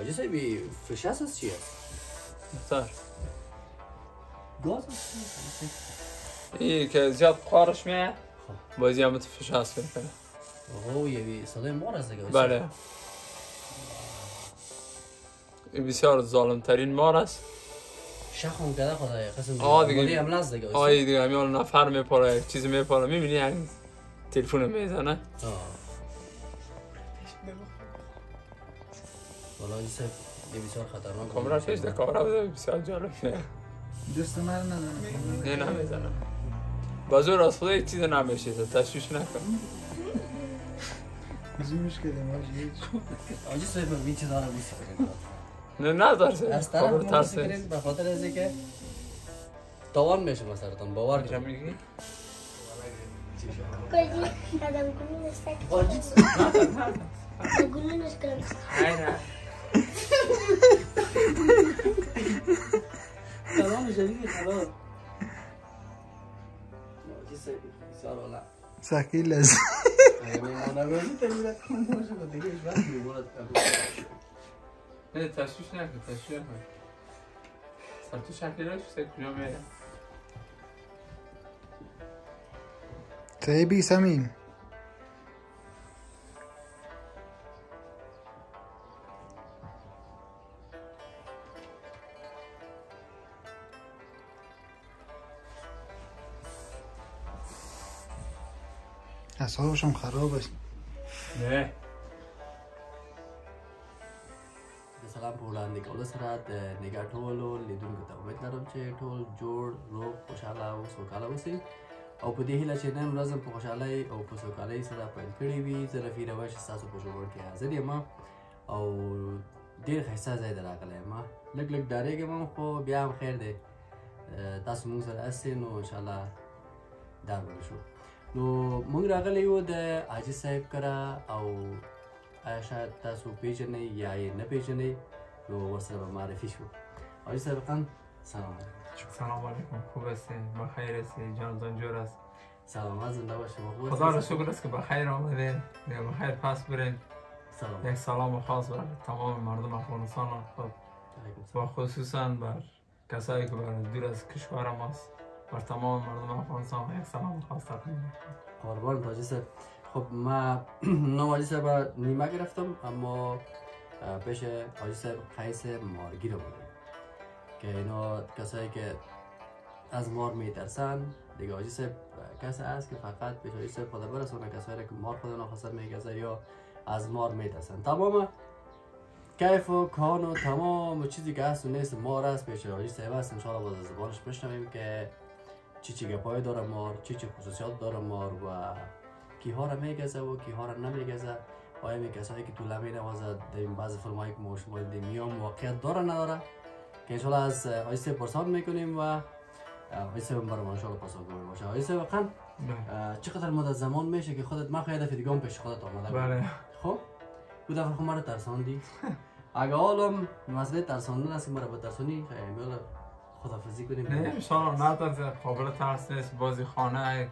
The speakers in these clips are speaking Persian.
آجی سایبی فش اساس چی است؟ سر گاز این که زیاد قارش میه خب. بازی هم فش هست می‌کنه آقا یه بی صدای مار است دیگه بله این بسیار ظالم ترین مار است شخم کده خدای قسم آه دیگه. هم دیگه آی دیگه همیان نفر میپاره چیزی میپاره می‌بینی تلفون می‌زنه آه یه بسیار خطرناک کامرا پیش ده کامرا بده بسیار جالب دست من ندارم. نه نمی‌زنم بازور از خدا یک چیز نمیشه تشویش نکن. زومش کردیم آجی آجی صاحب بی چیز داره بیسی کنید نه ندار از طرف ما ترس به خاطر از اینکه تاوان میشه مثلا باور میگی؟ Così, ad alcuni stati آجی alcuni scansati. تمام جدیدی خلاص آجی صاحب بسیار والا سکیل است اگه میمانه بازی تمیرت کنم باشه با دیگه ایش وقت میماند نه تشویش نکن تشویش نکن. سر تو شکلش سه کجا میره طیبی سمین. اصابشم خراب است. نه. مثلا په وړاندې سره د نگاه ټولو لیدونکو ته امید لرم چې ټول جوړ روغ خوشحاله او سوکاله اوسئ او په دې هیله چې نن ورځ په خوشحالۍ او په سوکالۍ سره پیل کړې وي زه رفیع روش ستاسو په جوړ کې حاضر یم او ډېر ښایسته ځای ته راغلی یم لږ لږ ډارېږم خو بیا هم خیر دی. تاسو موږ سره هستئ نو انشاءالله ډار به شو نو موږ راغلی یو د حاجي صاحب کره او آیا شاید تاسو پیژنئ یا یې نه پیژنئ نو ورسره به معرفي شو. حاجي صاحب خان سلام علیکم. سلام علیکم خوب هستین بخیر هستین جانتان جور است سلامت زنده باشید خوب خدا رو؟ شکر است که بخیر آمدین بخیر پس برین سلام. یک سلام خاص بر تمام مردم افغانستان. خود و سلام. خصوصا بر کسایی که بر دور از کشور ماست بر تمام مردم افغانستان یک سلام خاص تقدیم. قربان حاجی صاحب خب ما نام صاحب نیمه گرفتم اما پیش حاجی صاحب قیس مارگیر بودیم که اینا کسایی که از مار میترسن دیگه حاجی صاحب کسی هست که فقط پیش حاجی صاحب خدا برسونه کسایی که مار خدا نخواست میگذه یا از مار میترسن تمام کیف و کان و تمام چیزی که هست و نیست مار است پیش حاجی صاحب هست انشاءالله باز از زبانش بشنویم که چی چی گپای داره مار چی چی خصوصیات داره مار و کیها را میگزه و کیها را نمیگزه. آیا می کسایی که طوله می نوازد در این بعض فیلم هایی که ما شما دیدیم واقعیت داره نداره. که انشاءالله از آیسته پرسان می‌کنیم و آیسته هم برای ما انشاءالله پاسخگوی باشه. آیسته واقعا بله. چقدر مدت زمان میشه که خودت من خیلی دفعه دیگه هم پیش خودت آمده. بله. خب؟ او دفعه خود مرا ترساندی. اگه حالم مسئله ترساندن است که مرا بترسانی خیلی میالا خدافزی کنیم. نه انشاءالله نه قابل ترس نیست. بازی خانه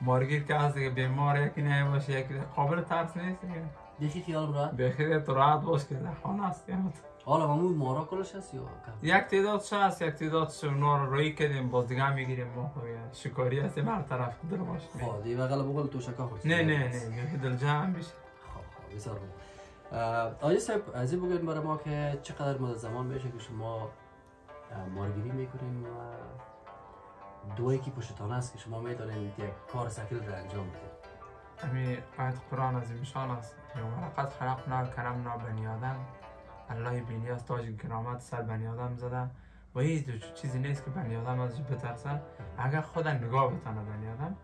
مارگیر که هست دیگه بیمار یکی نه باشه یکی قابل ترس نیست دیگه. دیخی خیال راحت بخیر تو راحت باش که در خانه یعنی حالا همون مارا کلش هست یا یک تعدادش هست یک تعدادش اونا رو روی کردیم باز دیگه هم می‌گیریم. ما خب شکاری هستیم هر طرف دل باش. خب دی بغل بقول تو شکا خود نه نه نه دل جمع بشه خب خب بسیار آقای صاحب از این برای ما که چقدر مدت زمان میشه که شما مارگیری می‌کنین و دوی که پشتتان است که شما می‌تونین یک کار سکیل را انجام بدید. همین آیت قرآن از این شان است ولقد خلقنا کرمنا بنی آدم. الله بینی از تاج کرامت سر بنی آدم زده. و هیچ دو چیزی نیست که بنی آدم ازش بترسه. اگر خود نگاه بتانه بنی آدم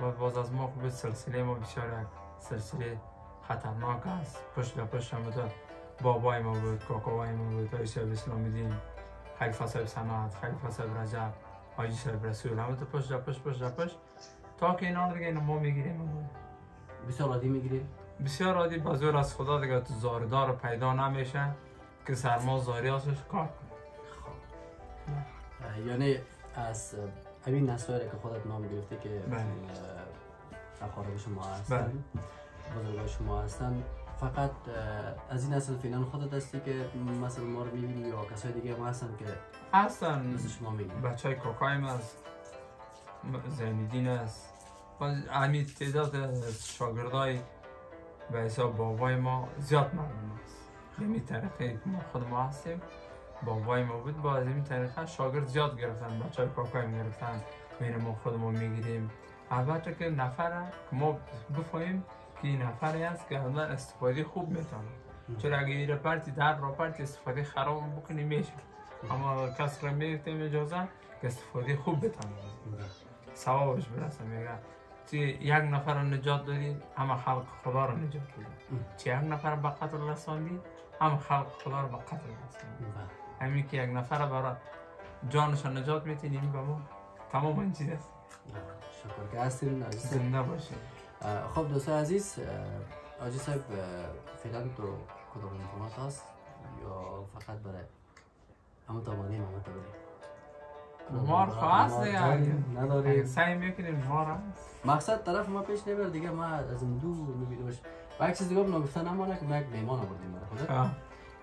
و باز از ما خوب سلسله ما یک سلسله خطرناک است. پشت به پشت هم بود. بابای ما بود کاکاوای ما بود آیشه اسلام دین. خلیفه صاحب سنات خلیفه صاحب رجب حاجی صاحب رسول همه تو پشت پشت پشت پشت تا که اینا دیگه اینا ما می‌گیریم بسیار عادی می‌گیرید بسیار عادی به زور از خدا دیگه تو زاردار پیدا نمیشه که سرما زاری ازش کار کنه اه، یعنی از همین نسایری که خودت نام گرفته که اقارب شما. هستن بزرگای شما هستن فقط از این اصل فعلا خودت هستی که مثلا ما رو می‌بینی یا کسای دیگه هم هستن که هستن. مثل شما میگن بچه های کوکایم است زینیدین است و همین تعداد شاگردای به حساب بابای ما زیاد معلوم است. همین طریقه ما خود ما هستیم. بابای ما بود با از این طریقه شاگرد زیاد گرفتن بچه های کوکایم گرفتن. بین ما خودمون می‌گیریم. البته که نفر که ما بفهمیم که نفری است که اصلا استفاده خوب می‌تونه. چرا اگه این پرتی در را پرتی استفاده خراب بکنی میشه اما کس را میگتیم اجازه که استفاده خوب بتونه. ثوابش برسه میگه. چی یک نفر نجات دادی همه خلق خدا رو نجات دادی. چی یک نفر به قتل رساندی همه خلق خدا رو به قتل رساندی. همین که یک نفر برای جانش نجات میتینی به ما تمام این چیز است. شکر. که عزیز. زنده باشی اه، خب دوستان عزیز آجی صاحب فعلا تو کدام امتحانات هست؟ یا فقط برای همون تا مانیم همون تا بریم؟ مار خواست دیگه؟ نداریم. سعی می‌کنیم مار هست. مقصد طرف ما پیش نمیره دیگه ما از این دور میبینیمش و یک چیز دیگه هم نگفته نمانه که ما یک میمان آوردیم برای خودت.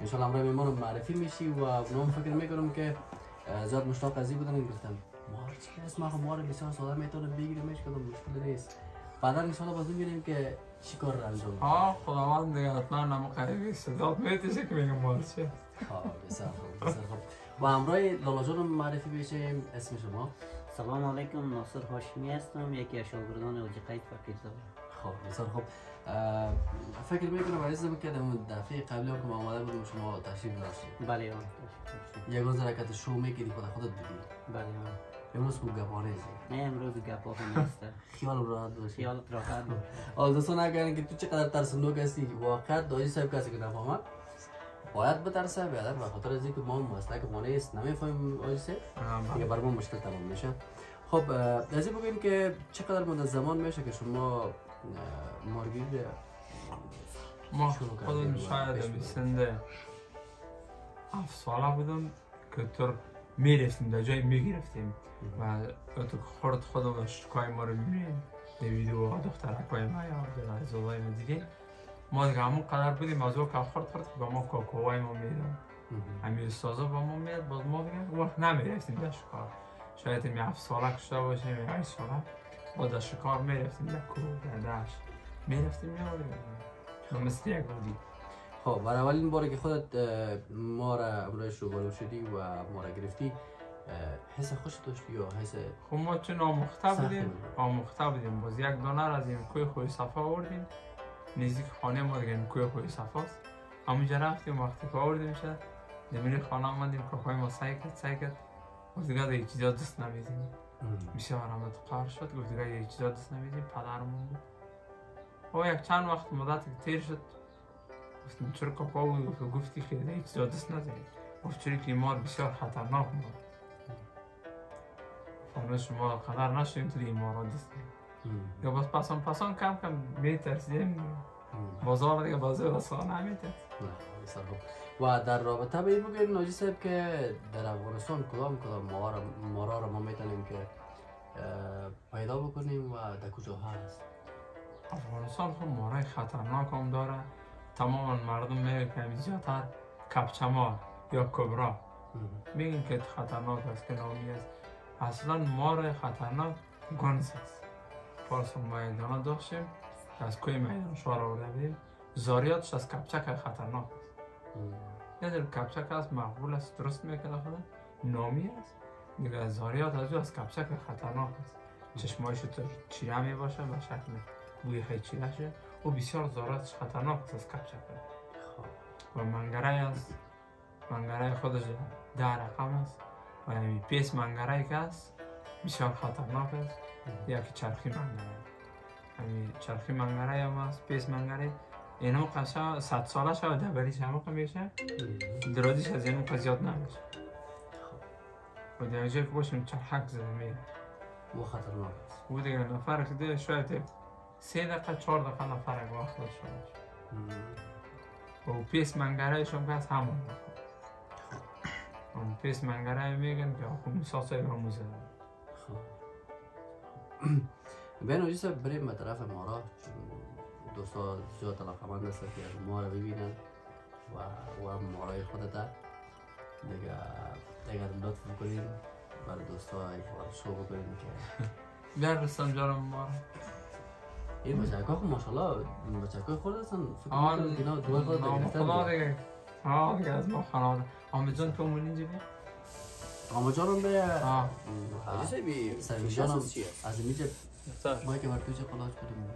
انشالله امروز میمان معرفی میشی و اونم فکر می‌کنم که زیاد مشتاق از این بودن گفتم مار چی است ما خب مار بسیار ساده می‌تونه بگیریم هیچ کدوم مشکل نیست. بعدا انشالله باز می‌بینیم که چی کار رو انجام. آه خداوند دیگه حتما نمو قریبی صدات میتشه که میگم مار چه ها بسیار خوب بسیار خوب و همراه لالا جان معرفی بشیم اسم شما سلام علیکم ناصر هاشمی هستم یکی از شاگردان اوجی قید فقیرزاده خب بسیار خوب فکر می‌کنم عزیزم که در دفعه قبلی که ما آمده بودیم شما تشریف داشتید بله آن یک روز حرکت شو می‌کردی خود خودت بودی بله آن امروز خوب گپانه ای. نه امروز گپا نیست. خیال راحت باشی خیالت راحت باش حال دوستان اگر که تو چقدر ترسناک هستی واقعا دایی صاحب کسی که نفهمه باید بترسه بیادر به خاطر از اینکه ما مسلک ما نیست نمی‌فهمیم آجی صاحب. آه، دیگه بله. بر ما مشکل تمام میشه. خب از این بگیم که چقدر مدت زمان میشه که شما اه، مارگیری ما شروع کردیم خودم و شاید پیش می بریم. سنده هفت ساله بودم که تر می‌رفتیم در جای می‌گرفتیم. و تو خورد خودم و شکای ما رو می‌بینیم. در ویدیو دخترکای ما یا در زولای ما دیدیم ما دیگه همون قدر بودیم از او که خورد خورد به ما کاکوهای ما میدن همین استازا با ما میاد باز ما دیگه وقت نمی‌رفتیم در شکار. شاید می هفت ساله کشته باشیم یا هشت ساله. با در شکار می‌رفتیم در کوه در دشت. می‌رفتیم میآوردیم مثل یک بودی خب برای اولین باری که خودت ما را امروز روبرو شدی و ما را گرفتی حس خوش داشتی یا حس؟ خب ما چون آموخته بودیم بود. آموخته بودیم. باز یک دانه را از این کوی خوی صفا آوردیم. نزدیک خانه ما دیگه این کوی خوی صفاست. همونجا رفتیم وقتی که آوردیم شد زمین خانه آمدیم کاکای ما سعی کرد سعی کرد. گفت دیگه دیگه چیزا دست نمیزیم بسیار آمد قهر شد. گفت دیگه چیزا دست نمیزیم پدرمون بود. و یک چند وقت مدت که تیر شد. گفتم چرا کاکا بود گفت گفتی که دیگه یک چیزا دست نزنید گفت چرا که این مار بسیار خطرناک مار فهمه شما قدر نشدیم تو این نزنید. یا باز پسان پسان کم کم میترسیدیم بازار دیگه بازار رسانه خوب. و در رابطه به این بگیم ناجی صاحب که در افغانستان کدام کدام مارا را ما می‌تونیم که پیدا بکنیم و در کجا هست افغانستان خب مارای خطرناک هم داره تمام مردم میگه که زیادتر کپچمار یا کبرا. میگن که خطرناک است که نامی است. اصلا مار خطرناک گنز است. پارس دانه داشتیم. که از کوی میدان شوار آورده زاریاتش از کپچک خطرناک است. یه در کپچک است مقبول است درست می‌کنه خود نامی است. دیگه زاریات از از کپچک خطرناک است. چشمایش تو چیره می باشه به شکل بوی خیلی چیره شه. و بسیار زاریاتش خطرناک از کپچک خب. و منگره است. منگره خودش ده رقم است. و همین پیس منگره که است بسیار خطرناک است. یکی چرخی منگره همین چرخی منگره هم است پیس منگره اینو قشا صد ساله شد دبریش همه که میشه. درازیش از اینو زیاد نمیشه. و در جای که باشیم چرحک زده میره و خطرناک است. و دیگه نفر که دیگه شاید سه دقیقه چهار دقیقه نفر یک وقت داشته باشه و پیس منگره شم که از همون اون پیس منگره میگن که ساسه همون زده خب. بین ناجی صاحب بریم به طرف مارا دوستا زیاد علاقمند هستن که ما رو ببینن و و هم مارای خودت دیگه اگر لطف بکنیم برای دوستا یک بار شو بکنیم که بیار رستم جانم ما این بچه ها خب ماشاءالله بچه های خود هستن فکر آن می‌کنم که اینا دوی خود گرفتن خدا دیگه. دیگه از ما خانواده آمد جان تو حاجی صاحبی سمی شخص جانم چیه؟ از اینجا ما که کردیم.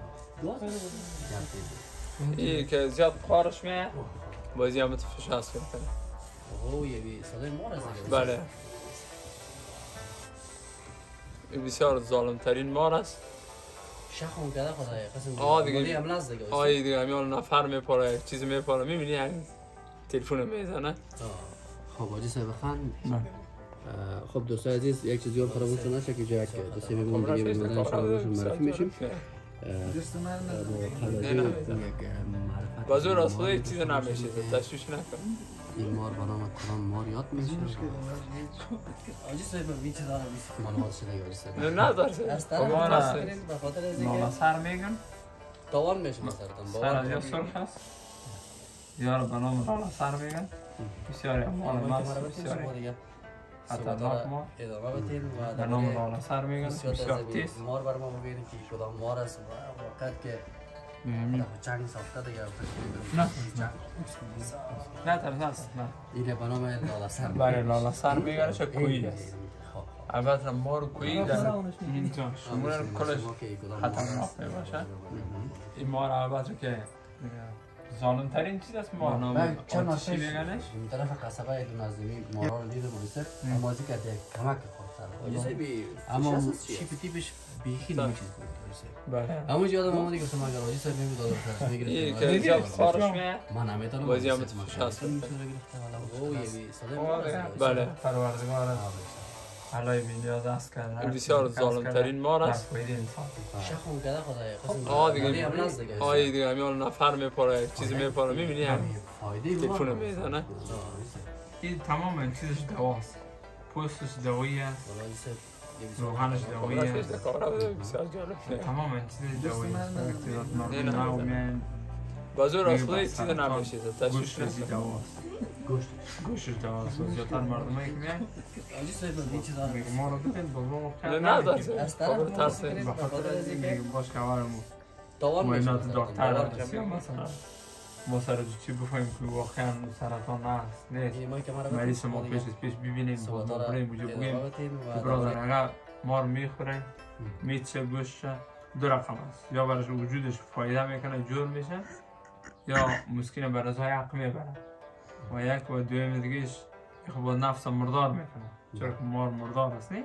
این که زیاد بخارش میه بازی هم فش هست کرده اوه یه بی صدای مار است. بله بسیار ظالم ترین مار است شخم کرده خدای قسم آه دیگه. هم دیگه آی دیگه همیان نفر میپاره چیزی میپاره می‌بینی همین تلفن می‌زنه. آه. خب آجی صاحب خان خب دوستای عزیز یک چیزی هم فراموش نشه که جا که دو سه بیمون دیگه بیمون شما باشون معرفی میشیم. دوست من معرفت بازور از یک چیز نمیشه تشویش نکن این مار به نام کدام مار یاد میشه؟ آجی صاحب بی داره بیست معلومات شده یا آجی صاحب. نه ندار از طرف به خاطر از اینکه سر میگن. تاوان میشه مثلا سر از یا سرخ است یا رو به نام نالا سر میگن. بسیاری مار مست بسیاری. خطرناک مار ادامه و به نام نالا سر میگن. بسیار بسیار تیز. مار بر ما ببینیم که کدام مار است. و وقت که چنگ ساخته دیگه نه نه ترس است نه اینه به نام لالا سر بله لالا سر چه کویی است البته مار کویی در اینجا شمول کلش خطرناک می‌باشه این مار البته که ظالم ترین چیز است مار نام من چند میگنش این طرف قصبه ایدون از نمی مارا رو دیدم دیگه کمک حاجی سر اما شخص چیه؟ بیخی بله. نمی چیز بود بله اما یادم آمده که شما اگر آجی سر نمی دادم فرس این می‌گرفتیم که زیاد خارش میه من نمی‌تونم بازی هم آجی بتوش سر هست. می‌تونه گرفته والا اوه یه بی صدای مار است. بله پروردگار آه، علای بیلیاز است کرد این بسیار ظالم ترین مار است بله. شخم کرده خدای قسم آه دیگه هم. آه دیگه همیان نفر میپاره چیزی میپاره می‌بینی همین فایده تلفن مار. می‌زنه. این تمام چیزش دواست پوستش دوایی است روغنش است بسیار جالب. تمام است اقتدار نه، نه، نه. خدا میگه یک چیز گوشتش نکن دواست گوشت دواست زیادتر مردم میگه ما رو ببین بابا نه نمی‌گیم. از طرف خبر ما ترس بکنیم به به خاطر خاطر از این باش میشه معاینات. دکتر مثلا. ما سر چی بفهمیم که واقعا سرطان هست نیست. که رو مریض ما پیش از پیش ببینیم باز ما بریم بگیم. و برادر اگر مار می‌خوره میچه گوشت دو رقم است. یا برش وجودش فایده می‌کنه جور میشه یا مسکین بر ازای حق می‌بره. و یک و دویم دیگهش خب نفس مردار می‌کنه چرا که مار مردار است نه؟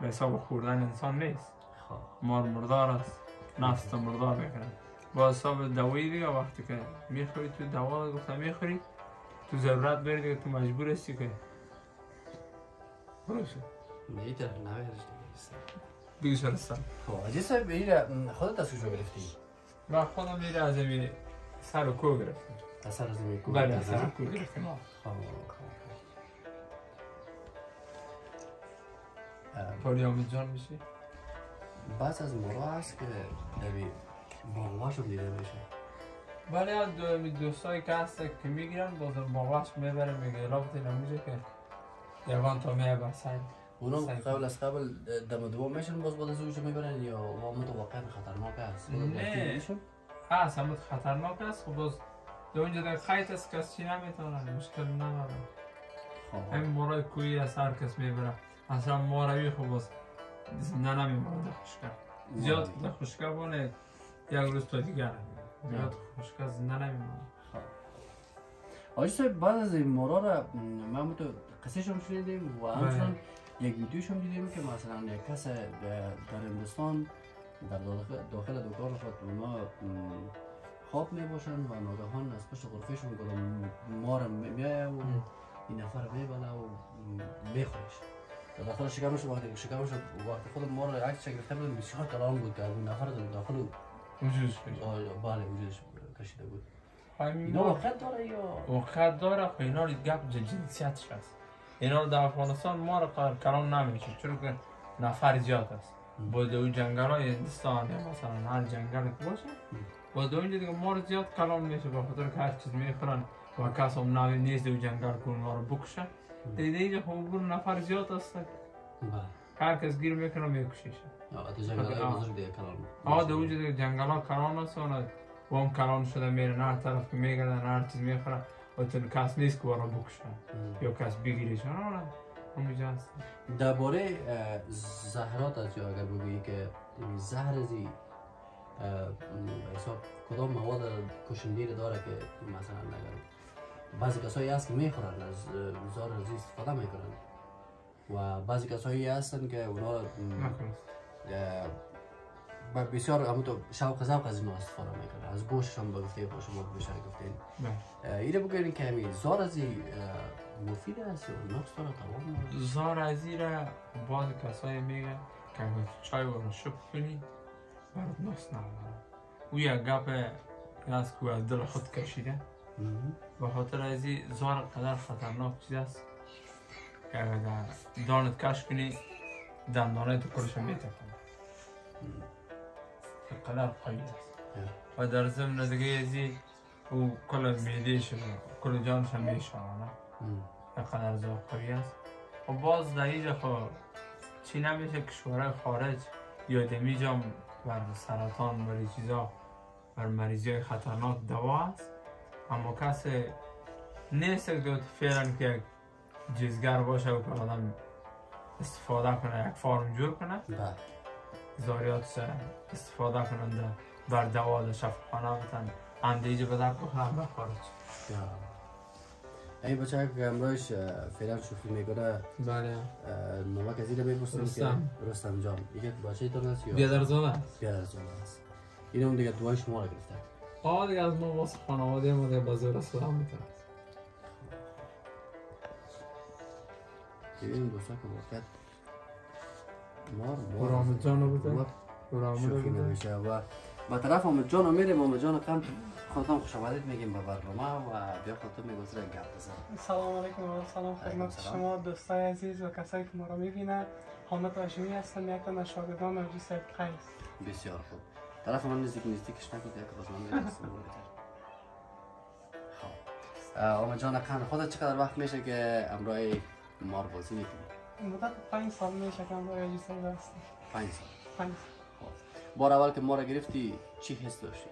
به حساب خوردن انسان نیست. خب. مار مردار است. نفس مردار می‌کنه. با حساب دوایی دیگه وقتی که می‌خوری تو دوا گفتم می‌خوری؟ تو ضرورت بری دیگه تو مجبور هستی که. بروشه طرف نویرش دیگه. بگو سرستان خب آجی صاحب را- خودت از کجا گرفتی؟ و خودم میره از این سر و کو گرفتم. از این کوه بله گرفتی؟ سر و کو گرفتم. خب، خب. آمد جان میشی؟ بعض از مورا هست که دوی باغواش هم دیده میشه ولی از دو دوستایی که هست که می‌گیرن باز باقاش می‌بره میگه رابطه نمیشه که یوان تا میبر سر اونا قبل از قبل دم دوم میشن باز بعد از اوش می‌برن یا وامت واقعا خطرناک است؟ نه. هست همه خطرناک است. خب باز دو اونجا در خیط است کس چی نمی‌تونن مشکل نداره. خب. همین مورای کویی از هر کس می‌بره. اصلا موروی خب باز زنده نمیمونه در خشکه زیاد در خشکه بونه. یک روز تا دیگر زیاد خشکه زنده نمیمونه آجی صاحب بعد از این مورا را ما تو قصه شم شنیدیم و همچنان یک ویدیوش هم دیدیم که مثلا یک کس در هندوستان در داخل, دکان خود اونا م، خواب می باشن و ناگهان از پشت غرفهشون کدام مار میایه و این نفر میبنه و میخورش در داخل شکمش وقتی شکمش وقتی خود مار را عکس گرفته بود بسیار کلام بود که اون نفر در داخل وجودش کجا آه، بله وجودش کشیده بود اینا واقعا داره یا وقت داره خب اینا رو گپ جنسیتش هست اینا در افغانستان ما رو کلام نمیشه چون که نفر زیاد است با دو جنگل های هندوستان یا مثلا هر جنگل که باشه و دو اینجا دیگه ما رو زیاد کلان میشه به خاطر که هر چیز می‌خورن و کس هم ناوی نیست و جنگل کن ما رو بکشه دیگه اینجا خب نفر زیاد بله هر کس گیر می‌کنه میکشیش آه، اینجا دیگه جنگل ها کلان هست و و هم کلان شده میرن هر طرف که میگردن هر چیز می‌خورن. و تو کس نیست که برو بکشه م. یا کس بگیریش نه همینجا هست درباره زهرات از یا اگر بگویی که زهر زی حساب کدام مواد کشنده رو داره که مثلا اگر بعضی کسایی هست که می‌خورن از زهر زی استفاده می‌کنن. و بعضی کسایی هستن که اونا بسیار همونطور شوق زوق از اینا استفاده می‌کنن از گوشش هم گفته با شما بیشتر گفتین اینو بگویین که همین زی اه، مفید است یا نقص داره تمام زار از را بعض کسایی میگن که اگر چای رو شب کنی برات نقص نداره او یک گپ است که از دل خود کشیده. به خاطر از زار قدر خطرناک چیز است که اگر دانت کش کنی دندانه تو کلش میتفن قوی است و در ضمن دیگه این او کل میدهش و کل جانش هم میشانه مم. قدر زور قوی است. و باز در اینجا خب چی نمیشه کشورهای خارج یا دمیجا بر سرطان بر چیزا بر مریضی های خطرناک دوا است. اما کسی نیست که فعلا که یک جزگر باشه و آدم استفاده کنه یک فارم جور کنه. بله. زاریات استفاده کننده بر در شفاخانه بتن اندیجه به در بخورن به خارج یا. این بچه که امروز فعلا شوخی می‌کنه. بله. نمک از اینو می‌پرسیم که رستم. رستم جان. یک بچه تان است یا؟ بیادر زاده بیادر زاده است. این هم دیگه دوای شما رو گرفته. آه دیگه از ما واسه خانواده ما دیگه با زور سلام می‌تونه. ببینیم دوستا که واقعیت مار مار. برامد جان رو شوخی رو بده. نمیشه. و با طرف آمد جان رو میریم آمد جان قم خودتان خوش آمدید میگیم به برنامه و بیا خودتون میگذره گپ بزن سلام علیکم و سلام خدمت. شما دوستای عزیز و کسایی که ما را می‌بینن. حامد هاشمی هستم یک از شاگردان اوجی سید قیس بسیار خوب. طرف من نزدیک نزدیکش نکنید یک باز من می‌رسیم خب. آمد جان خودت چقدر وقت میشه که امرای مار بازی می‌کنی؟ پنج سال میشه که اوجی سید هستم پنج سال. پنج خب. بار اول که ما را گرفتی چی حس داشتی؟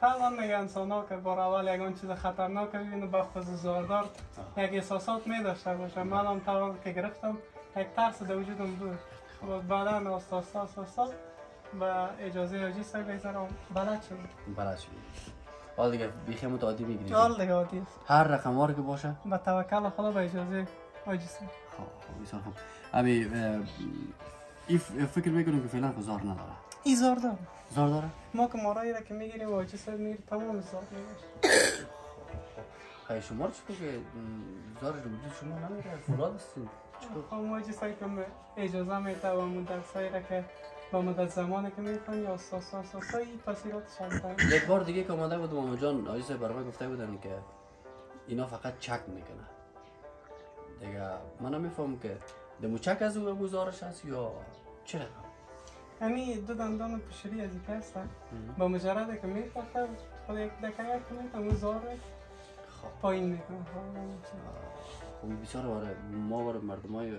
طبعا میگه انسان ها که بار اول یکان چیز خطرناک ببینه با خود زاردار یک احساسات می داشته باشه من هم طبعا که گرفتم یک ترس در وجودم بود. و بعدا آستا آستا آستا آستا به اجازه اوجی سید بگذارم. بلد شدم. بلد شدی. حال دیگه بیخی متعادی می‌گیری. حال دیگه عادی هر رقم که باشه. به توکل خدا به اجازه سید خب خب این ف- فکر می‌کنم که فعلا که زار نداره؟ ای زار دار زار داره؟ ما که مارایی را که می‌گیریم اوجی سید می‌گیریم تمام زار می‌گیریم. خیلی شما رو چکو که زار رو وجود شما نمیره فولاد هستین چکو خب موجی سعی کنم اجازه میده و مدت سایی را که با مدت زمانی که می‌خوان یا اساس اساس این تاثیراتش هم یک بار دیگه که آمده بودم ماما جان صاحب برای گفته بودن که اینا فقط چک می‌کنه دیگه. من نمیفهم که دمو چک از او گزارش هست یا چه رقم؟ یعنی دو دندان پشری از این هستن با مجرد که میپاته خود یک دکه یک اون زار خب. پایین می‌کنم خب بسیار باره ما باره مردم های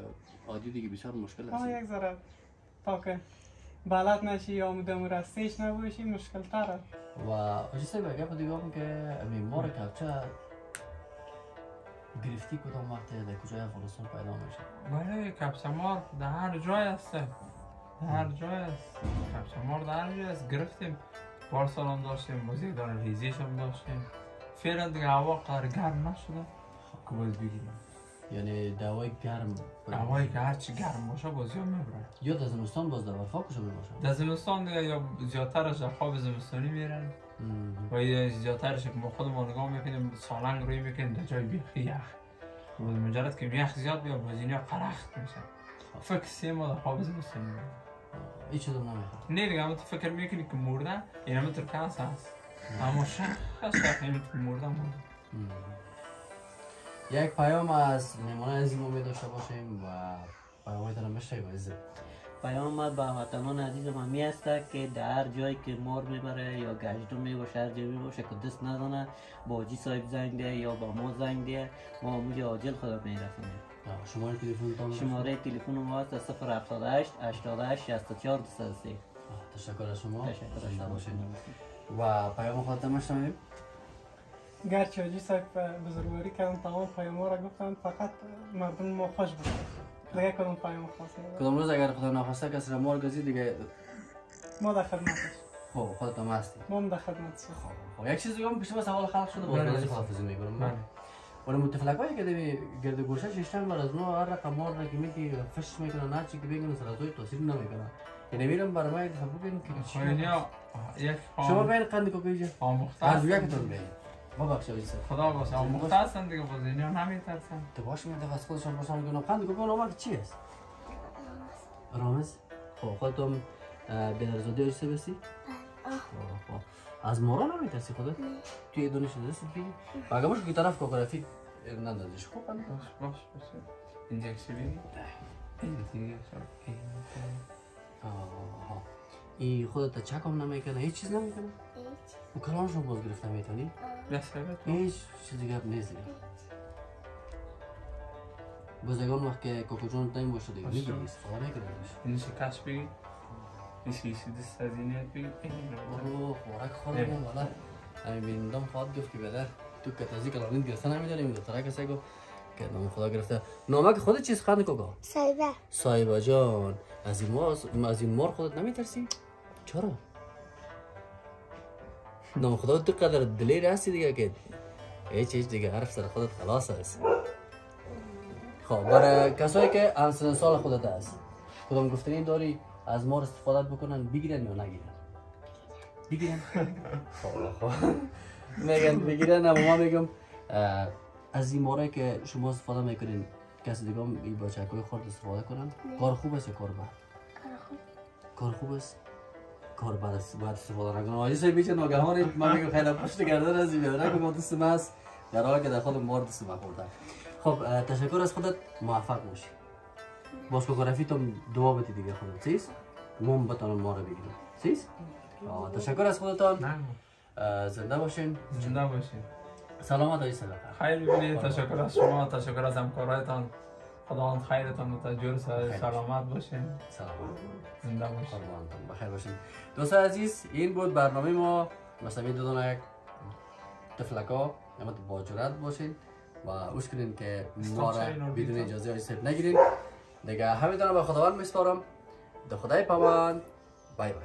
عادی دیگه بسیار مشکل اما هست یک ذره. تا که بلد نشی یا مدام رستیش نباشی مشکل تره و آجی اگه با دیگه هم که امی مار کلچه گرفتی کدام وقت در کجای افغانستان پیدا میشه بله کپسمار در هر جای هست. در هر جای هست. کپسمار در هر جای هست. گرفتیم. پارسال هم داشتیم باز یک دانه ریزیش هم داشتیم. فعلا دیگه هوا قدر گرم نشده. که باز بگیریم؟ یعنی دوای گرم هوایی که هرچی گرم باشه بازی هم می‌برن. یا در زمستان باز در خاکش می باشه در زمستان دیگه یا زیادترش در خواب زمستانی میرن. و یا زیادترش ما خودمون نگاه می‌کنیم سالنگ روی می‌کنیم در جای بیخی یخ. و مجرد که یخ زیاد بیاد باز اینا قرخت میشن فکر سه ماه در خواب زمستانی میرن هیچ چیزم نمی‌خواد نه دیگه همه تو فکر می‌کنی که مرده این همه تو کس هست. اما شخص این تو مرده مرده یک پیام از مهمان عزیز ما می داشته باشیم و پیام های دارم بشنویم عزیزم. پیام ما به وطنان عزیزم همی است که در هر جایی که مار می‌بره یا گشتون می‌باشه هر جایی می‌باشه که دست نزنه با حاجی صاحب زنگ ده یا با ما زنگ ده ما اونجا عاجل خدا آه، شماره تلفن شماره تلفن ما است 078 88 64 203 تشکر از شما. تشکر از شما. و پیام خودت هم شنیدیم گرچه حاجی صاحب بزرگواری کردن تمام پیام را گفتن فقط مردم ما خوش بود دیگه کدوم پیام نداره. کدام روز اگر خدا نخواسته کسی را مار گزید دیگه ما در خدمتش خب خودت هم هستی ما هم در خدمتش خب یک چیز دیگه هم پیش ما سوال خلق شده بله. باز خدافظی می‌کنم بله. ولی متفلک هایی که دیگه گرد گوشه ششتن بر از نو هر رقم مار را که میگی فش می‌کنن هر چی که بگن سر از توی تاثیر نمی‌کنن یعنی میرم برای ما یک دفعه بگین که چی شما بین قند کوکیجه آموخته هر هستن. یکتون بگین ببخش آقای صاحب. خدا باشه آموخته هستن دیگه باز اینیا نمیترسن تو باش می دفعه از خودشان پرسان می‌کنم قند کوکو نامه چی است رامز خب خودتون بیدرزادی آجیسه بسی. از مارا نمیترسی خودت توی دونش دست بگی اگه باشه که طرف کوکرافی نندازش خوب قند باش باش باش اینجا چی بگی؟ این دیگه شب. این. آها. ای خودت چک هم نمی‌کنه هیچ چیز نمی‌کنه و کلانش رو باز گرفته می‌تونی؟ بیا سبت هیچ چیزی گپ نیست دیگه. باز اگه اون وقت که کوکو جون تایم باشه دیگه باشه. می‌گیری استفاده نکنیش این شکش بگی. این شیشی دست از این بگی. اوه خوراک خوردم والا همین بینندم خواهد گفت که بدر تو که تازی کلانیت گرفته نمیداری میگه ترک گفت که نام خدا گرفته. نامه که خودت چیز خواهد کوکو سایبه سایبا جان. از این مار از این مار خودت نمیترسی؟ چرا؟ نام خدا تو قدر دلیر هستی دیگه که هیچ هیچ دیگه حرف سر خودت خلاص است خب برای کسایی که سن سال خودت است کدام گفتنی داری از مار استفاده بکنن بگیرن یا نگیرن؟ بگیرن. خب خب. میگن بگیرن اما ما میگم از این مارایی که شما استفاده می‌کنین کسی دیگه هم این بچه خورد استفاده کنن؟ کار خوب است یا کار بد؟ کار خوب. است؟ کار بد است. باید استفاده نکنم. آجی سای بیچه ناگهانی من میگم خیلی پشت گردن از این بیاره که ما دست ما است. در حالی که در خود مار دست ما خورده. خب تشکر از خودت. موفق باشی. باز که رفیقتم دعا بدی دیگه خودت. سیز ما هم بتانم ما رو بگیرم. آه، تشکر از خودتان. زنده باشین. زنده باشید سلامت آجی سلامت خیر ببینید تشکر از شما تشکر از همکارایتان. خداوند خیرتان خیر. سلامت باشین. سلامت. زنده باشین. بخیر باشین. دوستان عزیز این بود برنامه ما. مسئله دو یک تفلکا اما با جرات باشین و اوش کنین که ما را. بدون اجازه سیب نگیرین. دیگه دارم به خداوند میسپارم. به خدای پامان بای بای.